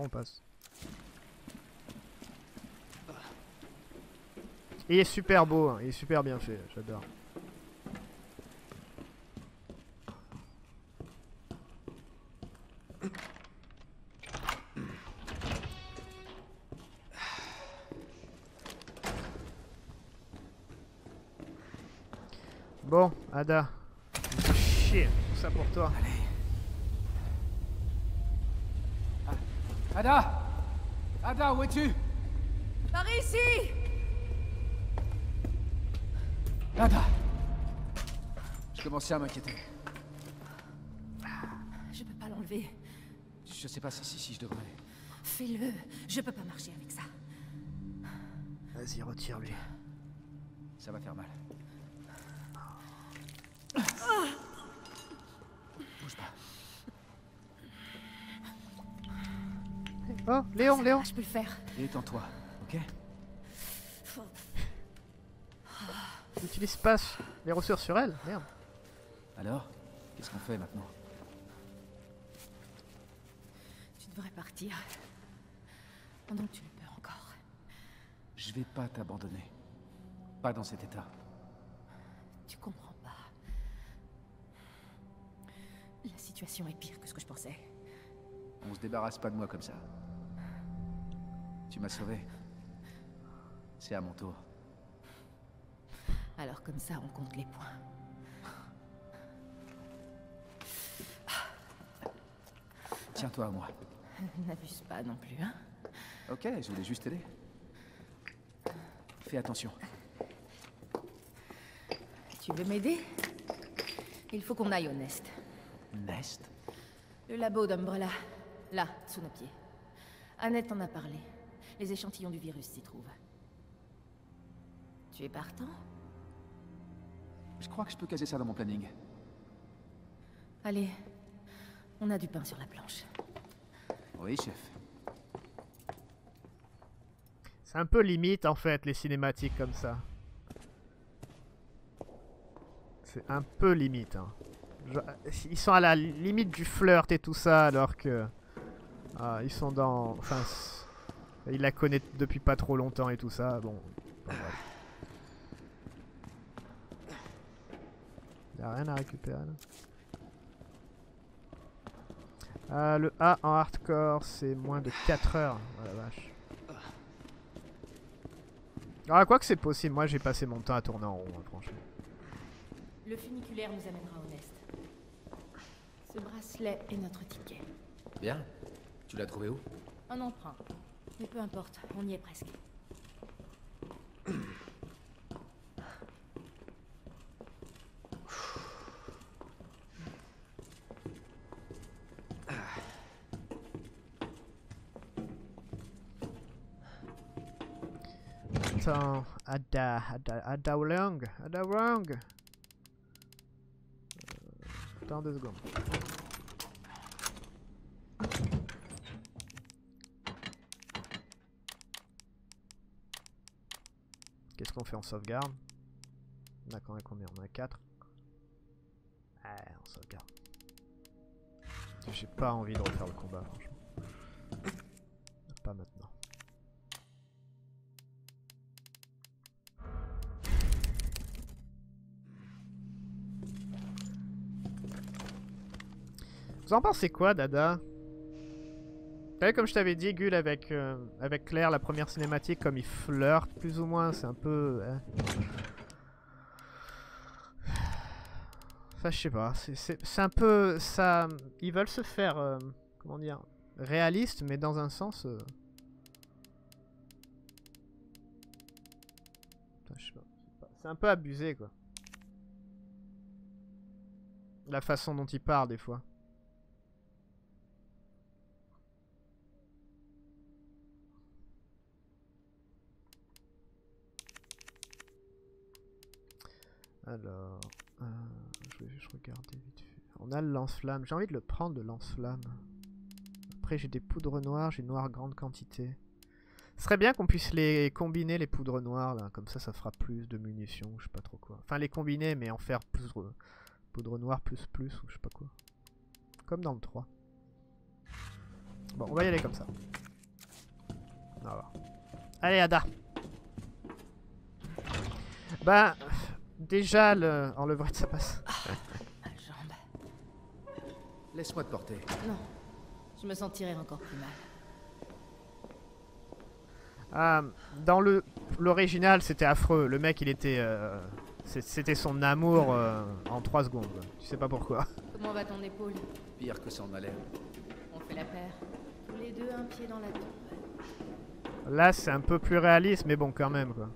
On passe Il est super beau, hein, il est super bien fait, j'adore. Bon, Ada. Chier, tout ça pour toi. Ada Ada, où es-tu? Par ici Ada Je commençais à m'inquiéter. Je peux pas l'enlever. Je sais pas si, si, si je devrais. Fais-le. Je peux pas marcher avec ça. Vas-y, retire-lui. Ça va faire mal. Oh, Léon, Léon Je peux le faire. Détends-toi, ok? Utilise pas les ressources sur elle Merde. Alors Qu'est-ce qu'on fait maintenant? Tu devrais partir. Pendant que tu le peux encore. Je vais pas t'abandonner. Pas dans cet état. Tu comprends pas. La situation est pire que ce que je pensais. On se débarrasse pas de moi comme ça. Tu m'as sauvé. C'est à mon tour. Alors comme ça, on compte les points. Tiens-toi à moi. N'abuse pas non plus, hein Ok, je voulais juste t'aider. Fais attention. Tu veux m'aider? Il faut qu'on aille au Nest. Nest? Le labo d'Umbrella. Là, sous nos pieds. Annette en a parlé. Les échantillons du virus s'y trouvent. Tu es partant? Je crois que je peux caser ça dans mon planning. Allez, on a du pain sur la planche. Oui, chef. C'est un peu limite en fait les cinématiques comme ça. C'est un peu limite. hein. Je- Ils sont à la limite du flirt et tout ça alors que... ah, ils sont dans... Enfin... Il la connaît depuis pas trop longtemps et tout ça. Bon... bon, bref. Y a rien à récupérer là. Ah, le A en hardcore, c'est moins de 4 heures. Oh la vache. Ah, quoi que c'est possible, moi j'ai passé mon temps à tourner en rond, hein, franchement. Le funiculaire nous amènera au Nest. Ce bracelet est notre ticket. Bien. Tu l'as trouvé où? Un emprunt. Mais peu importe, on y est presque. Attends, Ada, Ada, Ada Wrong, Ada Wrong. Euh, Attends deux secondes. Qu'est-ce qu'on fait en sauvegarde? On a combien, combien? On a 4 Ouais, on sauvegarde. J'ai pas envie de refaire le combat, franchement. Pas maintenant. Vous en pensez quoi, Dada? Comme je t'avais dit, Gul, avec, euh, avec Claire, la première cinématique, comme ils flirtent, plus ou moins, c'est un peu... hein. Enfin, je sais pas, c'est- un peu... ça. Ils veulent se faire, euh, comment dire, réaliste, mais dans un sens... euh, c'est un peu abusé, quoi. La façon dont ils parlent, des fois. Alors, euh, je vais juste regarder vite. On a le lance-flamme. J'ai envie de le prendre, le lance-flamme. Après, j'ai des poudres noires. J'ai noire grande quantité. Ce serait bien qu'on puisse les combiner, les poudres noires. Comme ça, ça fera plus de munitions, je sais pas trop quoi. Enfin, les combiner, mais en faire plus... euh, poudre noire plus plus, ou je sais pas quoi. Comme dans le 3. Bon, on va y aller comme ça. Allez, Ada. Bah, déjà, le... en levrette, ça passe. Ma jambe. Laisse-moi te porter. Non. Je me sentirais encore plus mal. Ah, dans le l'original, c'était affreux. Le mec, il était... euh, c'est- C'était son amour euh, en 3 secondes. Tu sais pas pourquoi. Comment va ton épaule? Pire que ça en a l'air. On fait la paire. Tous les deux un pied dans la tombe. Là, c'est un peu plus réaliste, mais bon, quand même, quoi.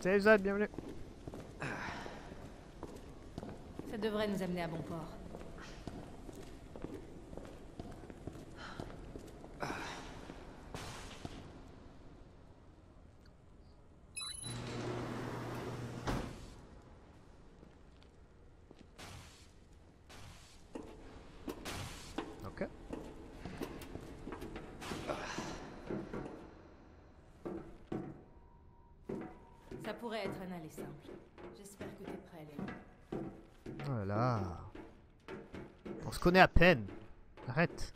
Salut Zod, bienvenue. Ça devrait nous amener à bon port. Ok. Ça pourrait être un aller simple. J'espère que t'es prêt, Léon. Oh là là. On se connaît à peine. Arrête.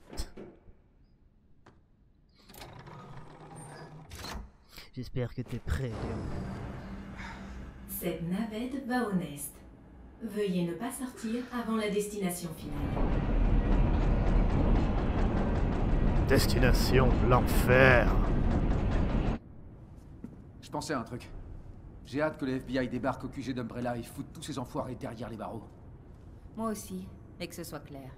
J'espère que t'es prêt. Cette navette va au Nest. Veuillez ne pas sortir avant la destination finale. Destination, l'enfer. Je pensais à un truc. J'ai hâte que le FBI débarque au QG d'Umbrella et foute tous ces enfoirés derrière les barreaux. Moi aussi, et que ce soit clair.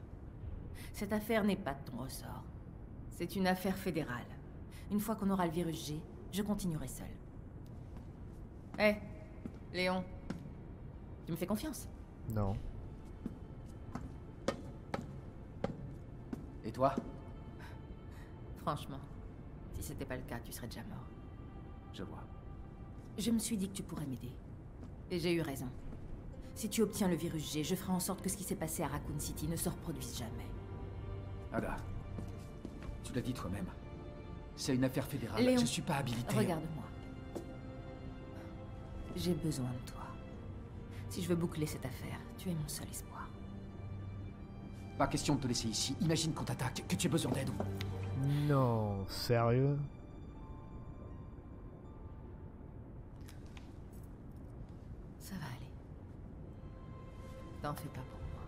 Cette affaire n'est pas de ton ressort. C'est une affaire fédérale. Une fois qu'on aura le virus G, je continuerai seul. Hé, Léon. Tu me fais confiance? Non. Et toi? Franchement, si c'était pas le cas, tu serais déjà mort. Je vois. Je me suis dit que tu pourrais m'aider. Et j'ai eu raison. Si tu obtiens le virus G, je ferai en sorte que ce qui s'est passé à Raccoon City ne se reproduise jamais. Ada, tu l'as dit toi-même. C'est une affaire fédérale. Léon, Je suis pas habilité. Regarde-moi. J'ai besoin de toi. Si je veux boucler cette affaire, tu es mon seul espoir. Pas question de te laisser ici. Imagine qu'on t'attaque, que tu aies besoin d'aide. Non, sérieux? T'en fais pas pour moi.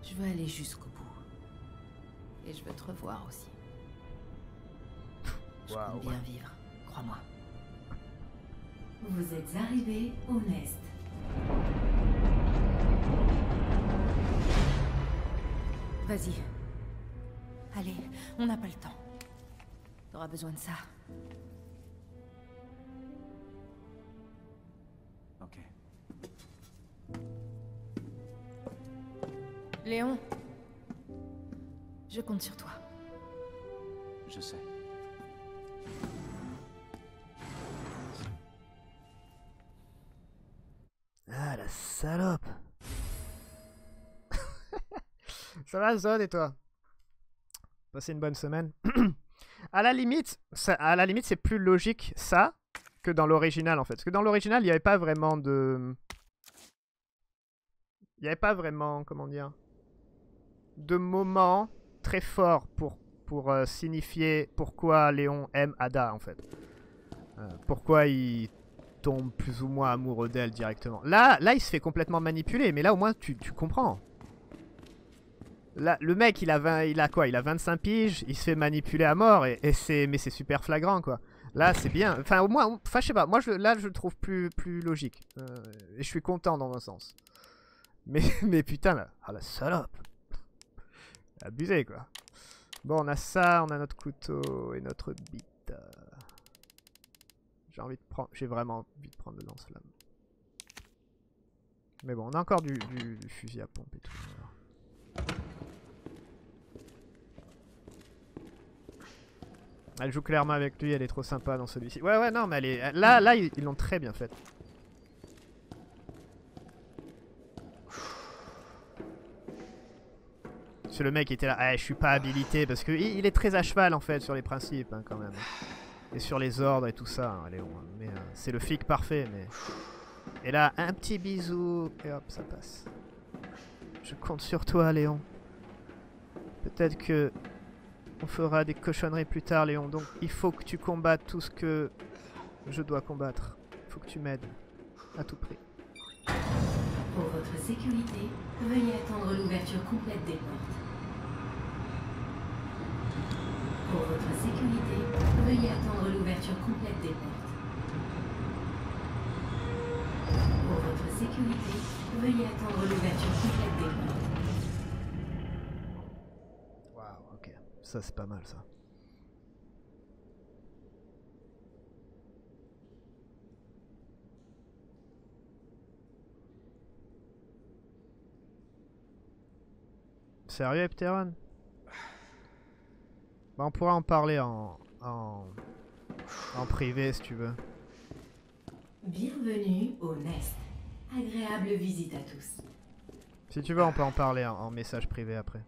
Je veux aller jusqu'au bout. Et je veux te revoir aussi. Je compte bien vivre, crois-moi. Vous êtes arrivé au Nest. Vas-y. Allez, on n'a pas le temps. T'auras besoin de ça. Léon. Je compte sur toi. Je sais. Ah, la salope Ça va, Zod, et toi? Passez une bonne semaine À la limite, ça, à la limite, c'est plus logique, ça, que dans l'original, en fait. Parce que dans l'original, il n'y avait pas vraiment de... Il n'y avait pas vraiment, comment dire... De moment très fort pour, euh, signifier pourquoi Léon aime Ada, en fait. Euh, pourquoi il tombe plus ou moins amoureux d'elle directement. Là, là, il se fait complètement manipuler, mais là au moins tu, comprends. Le mec, il a 20, il a quoi? Il a 25 piges, il se fait manipuler à mort, et, mais c'est super flagrant quoi. Là, c'est bien. Enfin, au moins, pas. Moi, je, là, je le trouve plus, plus logique, Euh, et je suis content dans un sens. Mais, mais putain, là, ah la salope. Abusé quoi. Bon, on a ça, on a notre couteau et notre bite. J'ai envie de prendre. J'ai vraiment envie de prendre le lance-flamme. Mais bon, on a encore du, fusil à pompe et tout. Elle joue clairement avec lui, elle est trop sympa dans celui-ci. Ouais, ouais, non, mais. Là, là, ils l'ont très bien faite. C'est le mec qui était là. Ah, je suis pas habilité parce que il est très à cheval en fait sur les principes hein, quand même. Et sur les ordres et tout ça, hein, Léon. Mais euh, c'est le flic parfait, mais... Et là, un petit bisou, et hop, ça passe. Je compte sur toi, Léon. Peut-être que... On fera des cochonneries plus tard, Léon. Donc, il faut que tu combattes tout ce que je dois combattre. Il faut que tu m'aides. À tout prix. Pour votre sécurité, veuillez attendre l'ouverture complète des portes. Pour votre sécurité, veuillez attendre l'ouverture complète des portes. Pour votre sécurité, veuillez attendre l'ouverture complète des portes. Waouh, ok. Ça, c'est pas mal, ça. Sérieux, Epteron? Bah, on pourra en parler en, en, en privé, si tu veux. Bienvenue au Nest. Agréable visite à tous. Si tu veux, on peut en parler en, en message privé après.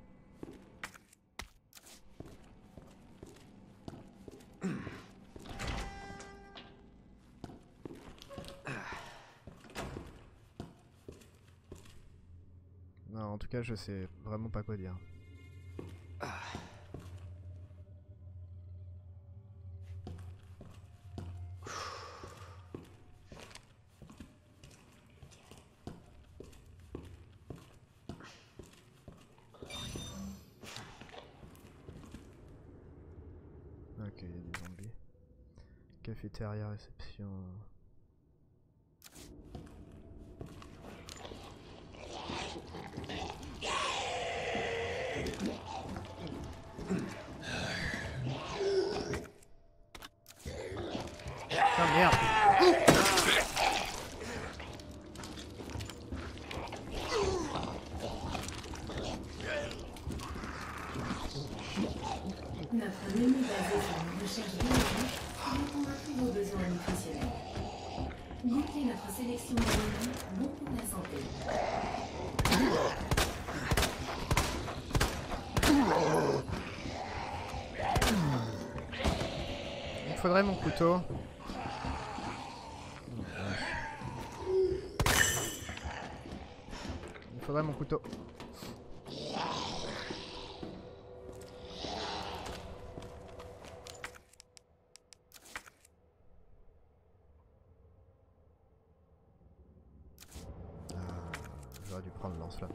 Non, en tout cas, je sais vraiment pas quoi dire. Ok, il y a des zombies. Cafétéria, réception. Ah merde Notre menu basé sur une recherche biologique répond à tous vos besoins nutritionnels. Goûtez notre sélection d'aliments bon pour la santé. Mon couteau. Il faudrait mon couteau. Ah, J'aurais dû prendre le lance-flamme.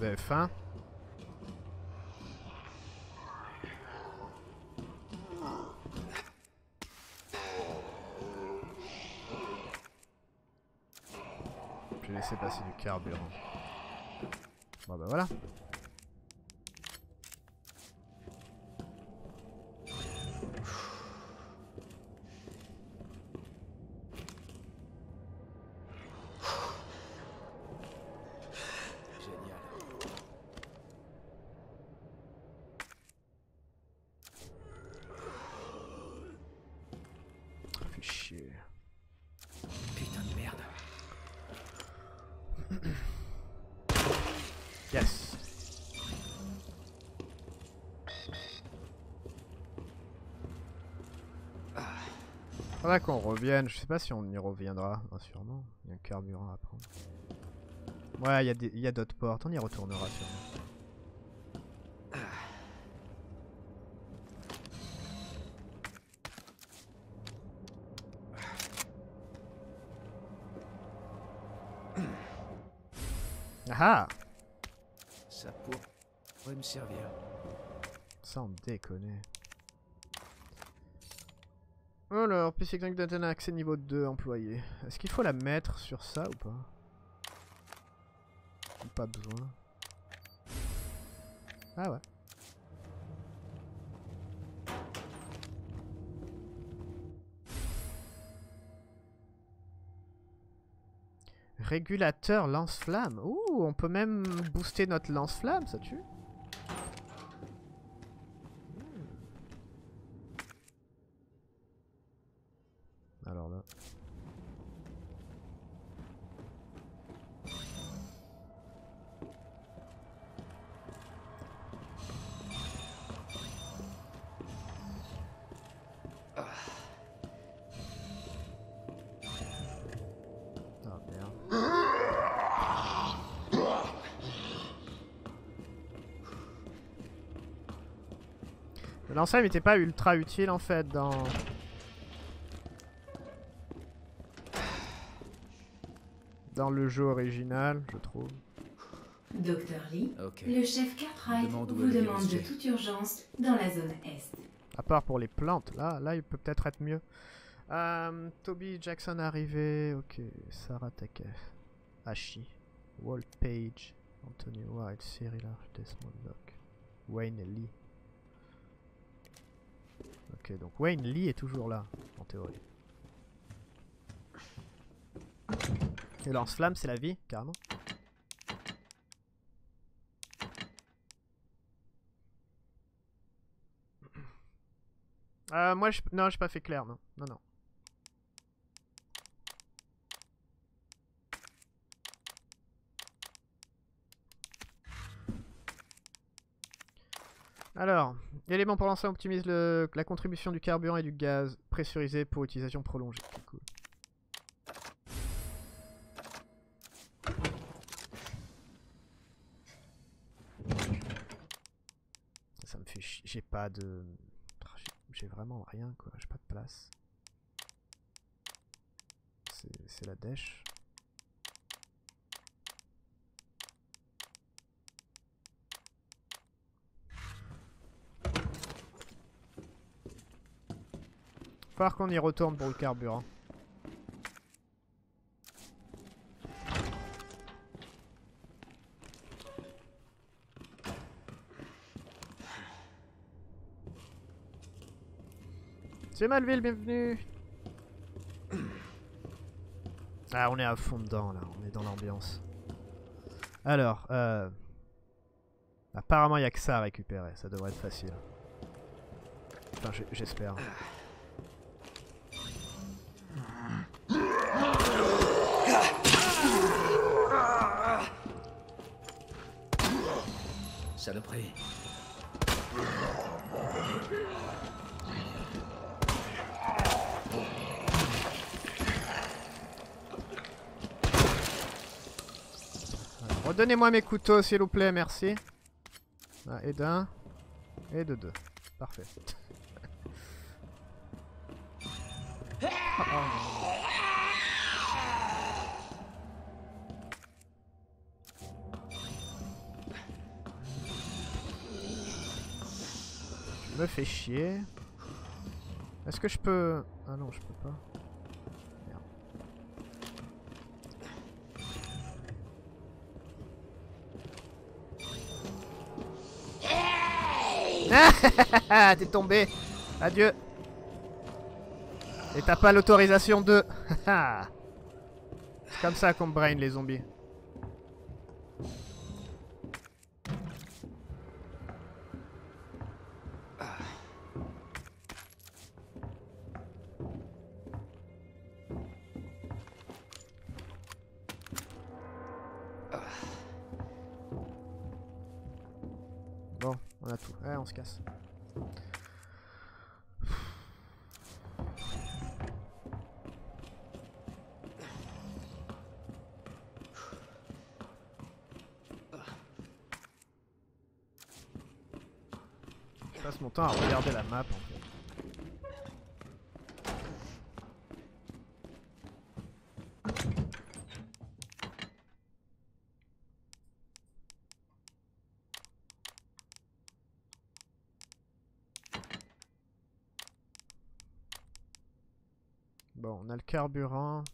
Vous avez faim Je vais laisser passer du carburant. Bon bah voilà. Génial. Fais chier. Putain de merde. Yes. Faudra qu'on revienne, je sais pas si on y reviendra, Ah, sûrement. Il y a un carburant à prendre. Ouais, il y a d'autres portes, on y retournera sûrement. Ah ah Ça pour- pourrait me servir. Sans déconner. Alors, PC Clank d'Antenne accès niveau 2 employé. Est-ce qu'il faut la mettre sur ça ou pas? Pas besoin. Ah ouais. Régulateur lance-flamme. Ouh, on peut même booster notre lance-flamme, ça tue. Alors là. Ah merde. Le lance-flamme n'était pas ultra utile en fait dans... Dans le jeu original, je trouve. Docteur Lee, le chef Cartwright Demande vous demande de toute urgence dans la zone Est. À part pour les plantes, là, là il peut peut-être être mieux. Euh, Toby Jackson arrivé, ok. Sarah Takef, Ashi, Walt Page, Anthony White, Cyril Arch, Desmond Locke, Wayne Lee. Ok, donc Wayne Lee est toujours là, en théorie. Et lance-flamme, c'est la vie, carrément. Euh, moi, je... non, j'ai pas fait clair, non. Non, non. Alors, élément pour lancer optimise le... la contribution du carburant et du gaz pressurisé pour utilisation prolongée. Ça me fait. J'ai pas de... J'ai- vraiment rien quoi, j'ai pas de place. C'est la dèche. Falloir qu'on y retourne pour le carburant. C'est Malville, bienvenue Ah, on est à fond dedans, là. On est dans l'ambiance. Alors, euh... Apparemment, il n'y a que ça à récupérer. Ça devrait être facile. Enfin, j'espère. Saloperie. Redonnez-moi mes couteaux, s'il vous plaît, merci. Ah, et d'un. Et de deux. Parfait. Je me fais chier. Est-ce que je peux... Ah non, je peux pas. Merde. Ah, t'es tombé. Adieu. Et t'as pas l'autorisation de... C'est comme ça qu'on brain les zombies. Je passe mon temps à regarder la map fait. Bon, on a le carburant.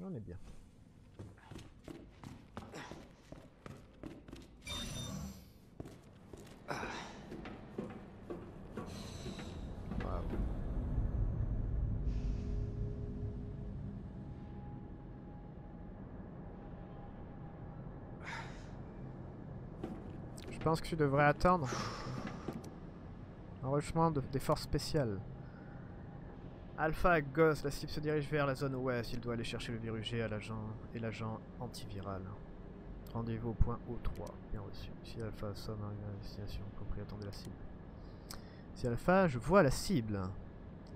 On est bien. Je pense que tu devrais attendre. Enregistrement de- des forces spéciales. Alpha à Ghost, la cible se dirige vers la zone ouest. Il doit aller chercher le virus à l'agent et l'agent antiviral. Rendez-vous au point O3. Bien reçu. Si Alpha somme arrive à destination, compris, attendez la cible. Si Alpha, je vois la cible.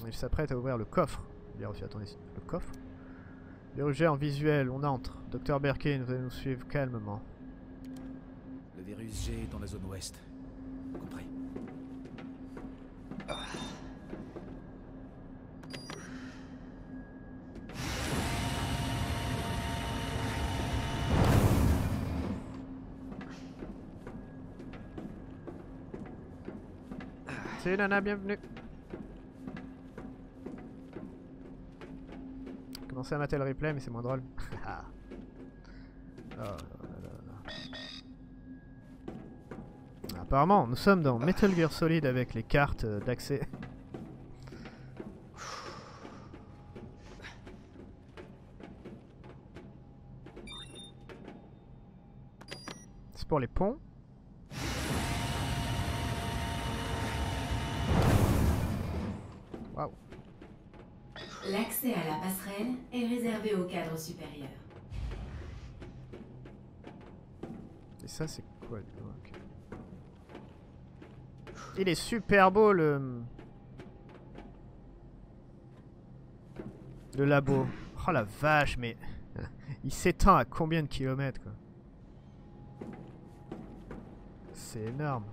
Il s'apprête à ouvrir le coffre. Bien reçu, attendez, le coffre Virus G en visuel, on entre. Docteur Berkin, vous allez nous suivre calmement. Le virus dans la zone ouest. Compris. C'est Nana, bienvenue. Commencez à mater le replay, mais c'est moins drôle. Apparemment, nous sommes dans Metal Gear Solid avec les cartes euh, d'accès. C'est pour les ponts Waouh. L'accès à la passerelle est réservé au cadre supérieur. Et ça, c'est quoi lui Ok. Il est super beau le. Le labo. Oh la vache, mais. Il s'étend à combien de kilomètres quoi? C'est énorme.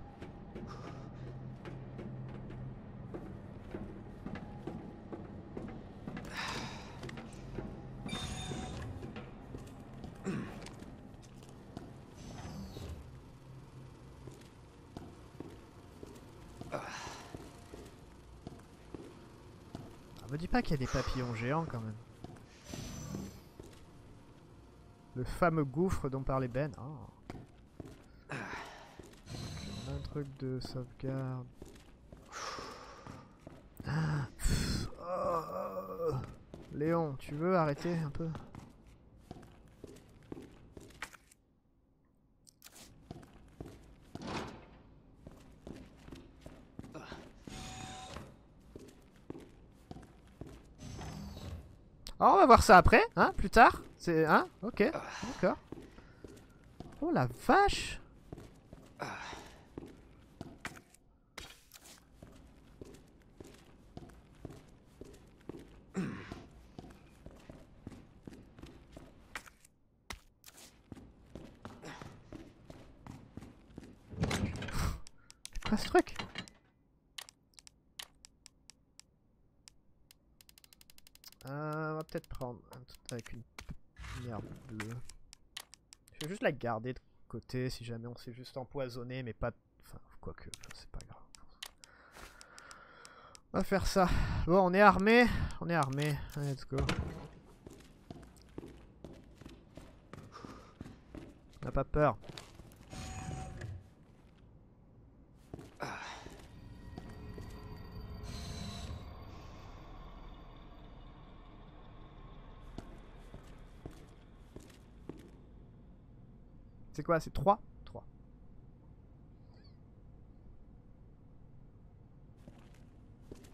Qu'il y a des papillons géants quand même. Le fameux gouffre dont parlait Ben. A un truc de sauvegarde. Ah, oh. Léon, tu veux arrêter un peu? Oh, on va voir ça après, hein, plus tard. C'est, hein, ok, d'accord. Oh la vache C'est quoi ce truc Euh, on va peut-être prendre un truc avec une lumière bleue. Je vais la garder de côté si jamais on s'est juste empoisonné, mais pas. Enfin, quoique, c'est pas grave. On va faire ça. Bon, on est armé. On est armé. Let's go. On n'a pas peur. Quoi C'est 3 3.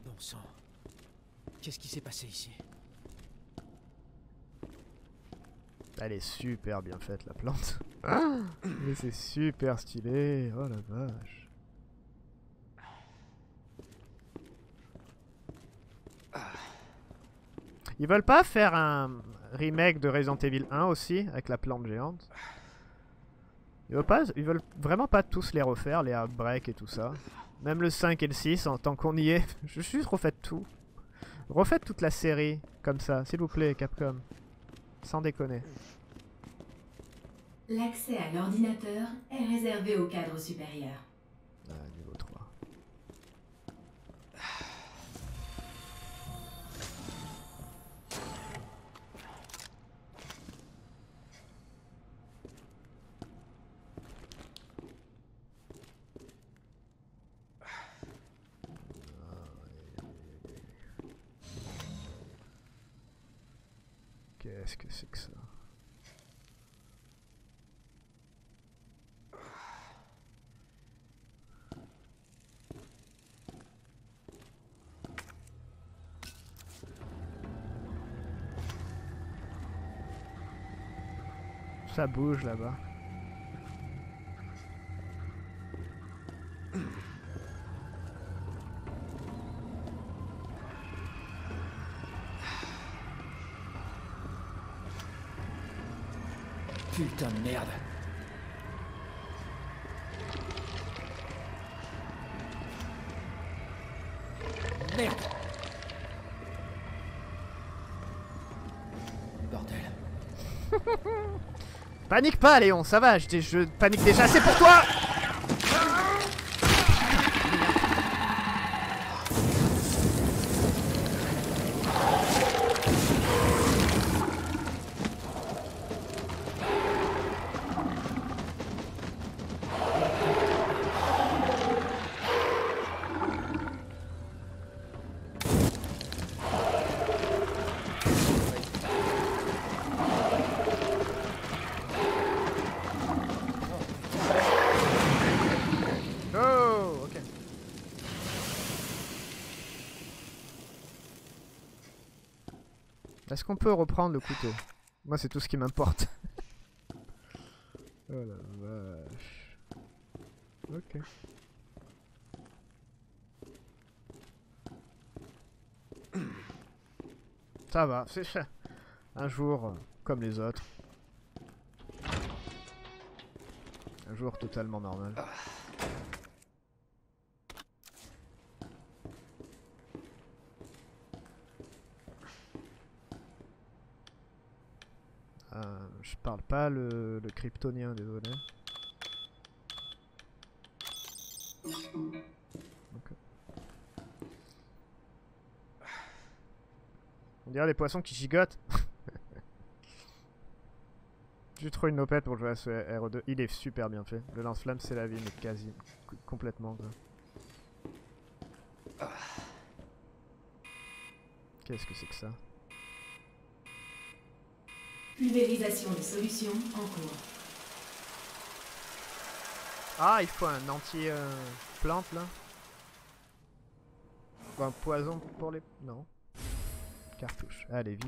Bon sang. Qu'est-ce qui s'est passé ici? Elle est super bien faite la plante. Ah Mais c'est super stylé. Oh la vache. Ils veulent pas faire un remake de Resident Evil 1 aussi avec la plante géante? Ils veulent, pas, ils veulent vraiment pas tous les refaire, les Outbreak et tout ça. Même le 5 et le 6, en tant qu'on y est. Je suis juste refaites tout. Refaites toute la série comme ça, s'il vous plaît, Capcom. Sans déconner. L'accès à l'ordinateur est réservé au cadre supérieur. Ah, niveau 3. Qu'est-ce que c'est que ça Ça bouge là-bas. Putain de merde. Panique pas, Léon, ça va, je, je panique déjà assez pour toi qu'on peut reprendre le couteau? Moi, c'est tout ce qui m'importe. oh. Ok. Ça va, c'est fait. Un jour, comme les autres. Un jour totalement normal. Parle pas le, kryptonien, désolé. On dirait les poissons qui gigotent. J'ai trop une nopette pour jouer à ce RE2. Il est super bien fait. Le lance-flamme, c'est la vie, mais quasi. Complètement. Qu'est-ce que c'est que ça? Pulvérisation de solution en cours. Ah, il faut un anti-plante là Ou Un poison pour les. Non. Cartouche. Est vide.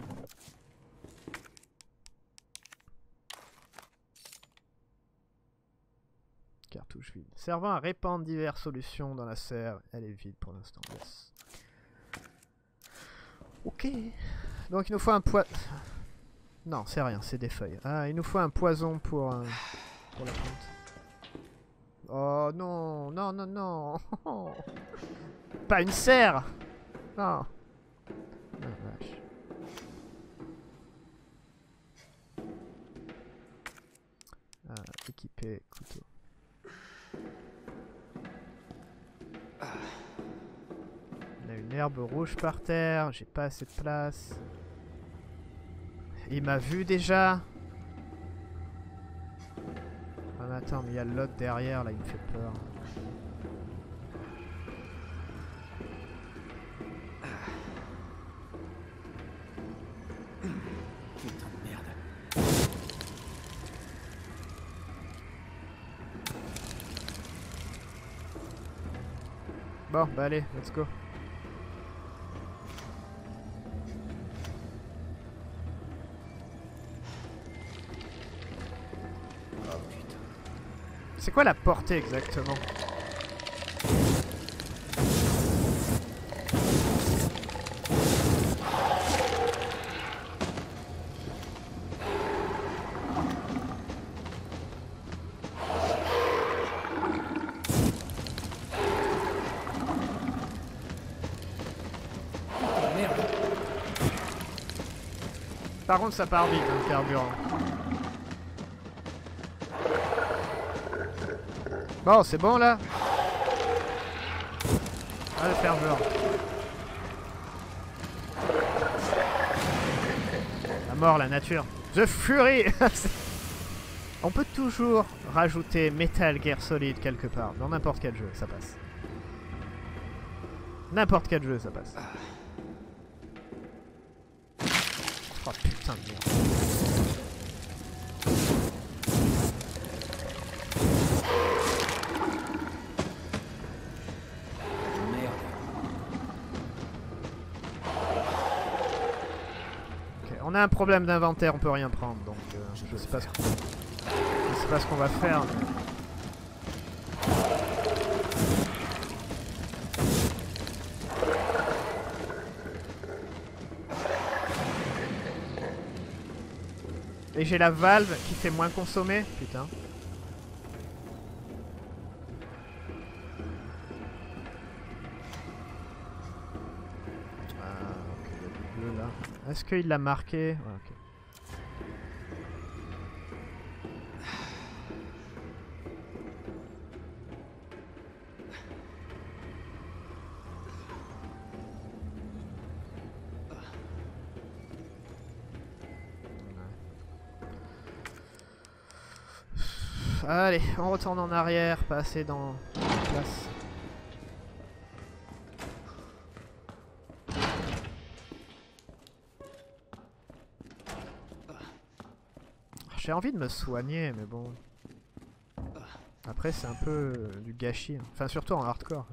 Cartouche vide. Servant à répandre diverses solutions dans la serre. Elle est vide pour l'instant. Ok. Donc il nous faut un poison. Non, c'est rien, c'est des feuilles. Ah, il nous faut un poison pour, euh, la plante. Oh non, non, non, non. Pas une serre. Non. Ah. Ah, équipé, couteau. On a une herbe rouge par terre, j'ai pas assez de place. Il m'a vu déjà. Ah mais attends, mais il y a l'autre derrière là, il me fait peur. Merde. Bon, bah allez, let's go. C'est quoi la portée exactement? Par contre, ça part vite, hein, le carburant. Bon, c'est bon là Ah, le ferveur. La mort, la nature. The Fury On peut toujours rajouter Metal Gear Solid quelque part, dans n'importe quel jeu, ça passe. N'importe quel jeu, ça passe. Oh putain de merde. Problème d'inventaire, on peut rien prendre, donc euh, je sais pas ce qu'on je sais pas ce qu'on va faire. Et j'ai la valve qui fait moins consommer. Putain. Ah, ok, il y a du bleu là. Est-ce qu'il l'a marqué Ouais, ok. Allez, on retourne en arrière, passer dans la place. J'ai envie de me soigner, mais bon. Après, c'est un peu du gâchis. Enfin, surtout en hardcore.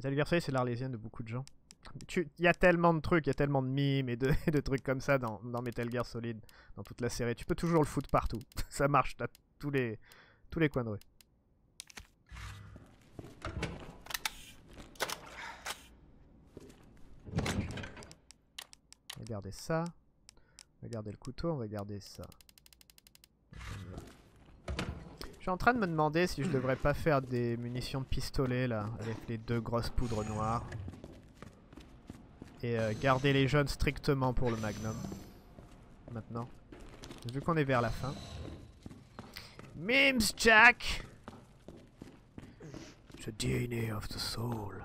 Gear Solid, c'est l'arlésienne de beaucoup de gens. Il y a tellement de trucs, il y a tellement de mimes et de, trucs comme ça dans, Metal Gear Solid, dans toute la série. Tu peux toujours le foutre partout. ça marche, t'as tous les, tous les coins de rue. On va garder ça. On va garder le couteau, on va garder ça. Je suis en train de me demander si je devrais pas faire des munitions de pistolet là, avec les deux grosses poudres noires. Et euh, garder les jaunes strictement pour le magnum. Maintenant. Vu qu'on est vers la fin. Mims Jack The DNA of the soul.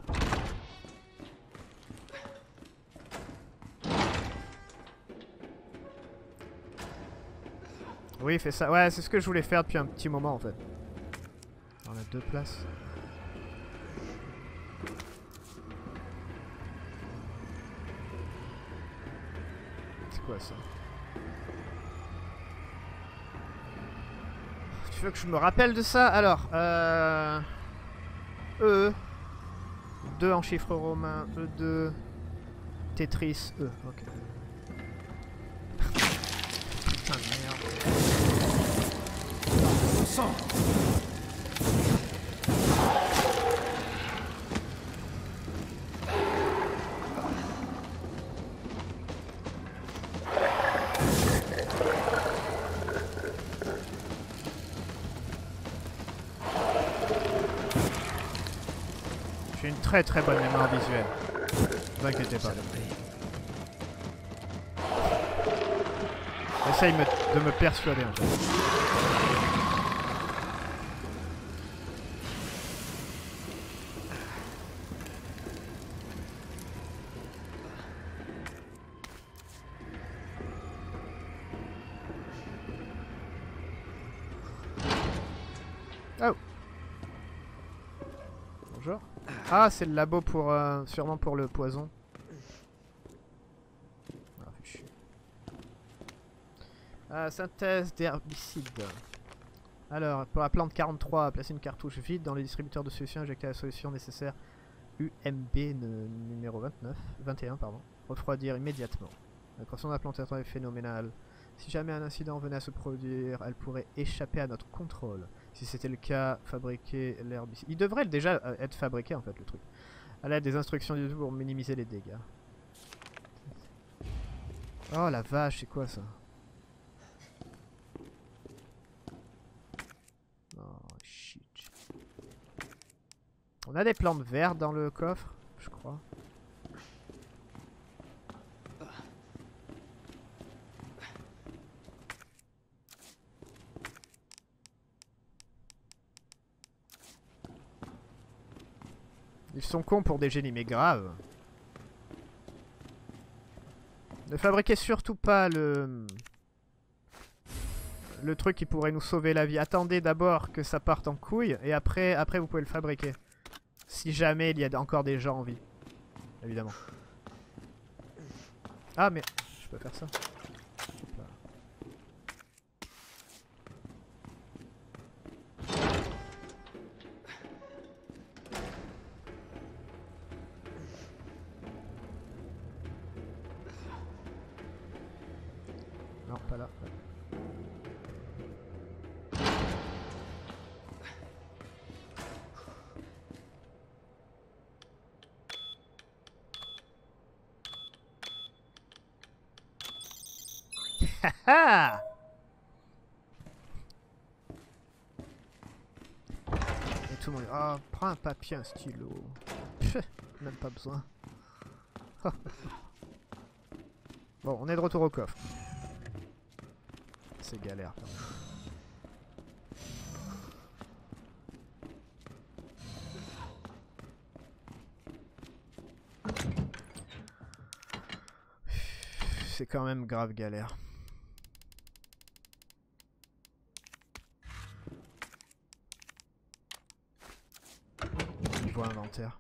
Oui, fais ça. Ouais, c'est ce que je voulais faire depuis un petit moment en fait. On a deux places. C'est quoi ça? Tu veux que je me rappelle de ça? Alors, euh... E. 2 en chiffre romain. E2. Tetris. E. Ok. J'ai une très très bonne mémoire visuelle. Ne vous inquiétez pas. Essaye de me persuader en fait. Ah, c'est le labo pour... euh, sûrement pour le poison. Ah. Ah, synthèse d'herbicide. Alors, pour la plante 43, placer une cartouche vide dans le distributeur de solution, injecter la solution nécessaire UMB numéro 29, 21, pardon. Refroidir immédiatement. La croissance de la plante est phénoménale. Si jamais un incident venait à se produire, elle pourrait échapper à notre contrôle. Si c'était le cas, fabriquer l'herbicide. Il devrait déjà euh, être fabriqué en fait le truc. À l'aide des instructions du pour minimiser les dégâts. Oh la vache, c'est quoi ça? Oh shit. On a des plantes vertes dans le coffre, je crois. Ils sont cons pour des génies, mais grave. Ne fabriquez surtout pas le... le truc qui pourrait nous sauver la vie. Attendez d'abord que ça parte en couille et après, après vous pouvez le fabriquer. Si jamais il y a encore des gens en vie. Évidemment. Ah mais je peux faire ça. Un papier, un stylo. Même pas besoin. bon, on est de retour au coffre. C'est galère. C'est quand même grave galère. Inventaire.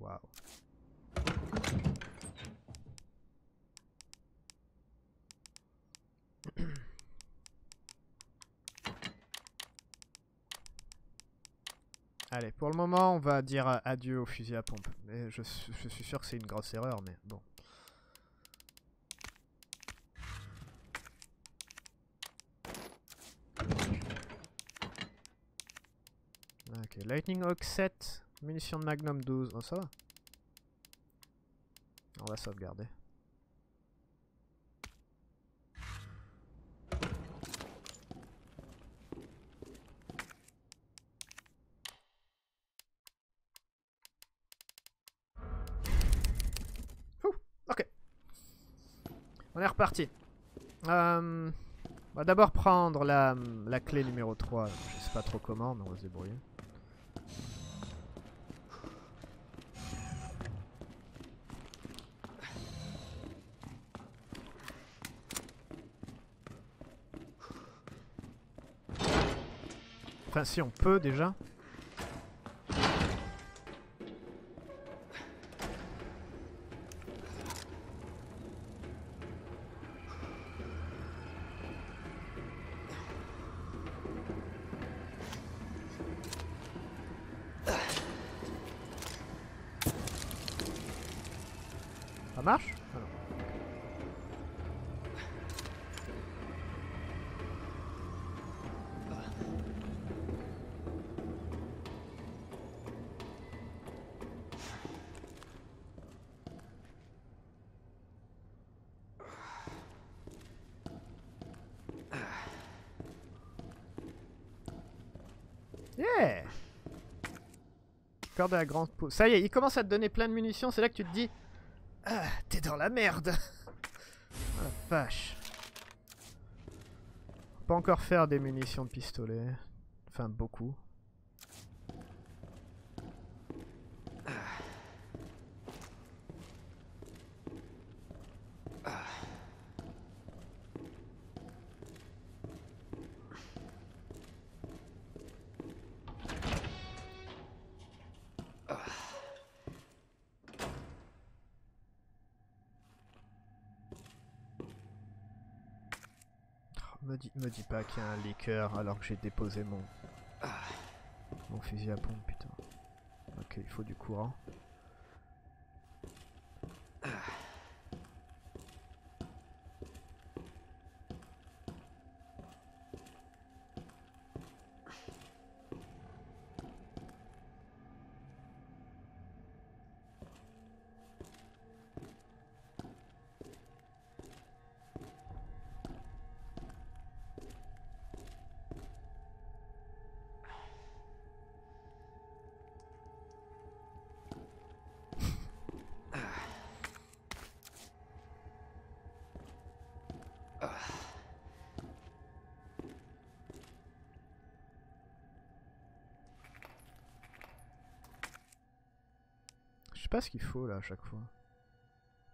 Waouh. Allez, pour le moment, on va dire euh, adieu au fusil à pompe. Mais je suis sûr que c'est une grosse erreur, mais bon. Ok, Lightning Hawk 7, munitions de Magnum 12. Oh, ça va. On va sauvegarder. Ok. On est reparti. Euh, on va d'abord prendre la, la clé numéro 3. Je sais pas trop comment, mais on va se débrouiller. Si on peut déjà. Ça y est, il commence à te donner plein de munitions, c'est là que tu te dis Ah, t'es dans la merde la vache. Peut encore faire des munitions de pistolet. Enfin, beaucoup. Me dis, me dis pas qu'il y a un liqueur alors que j'ai déposé mon... Mon fusil à pompe, putain. Ok, il faut du courant. Ce qu'il faut là à chaque fois.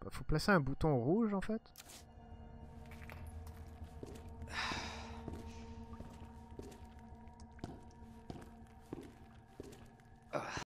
Bah, faut placer un bouton rouge en fait.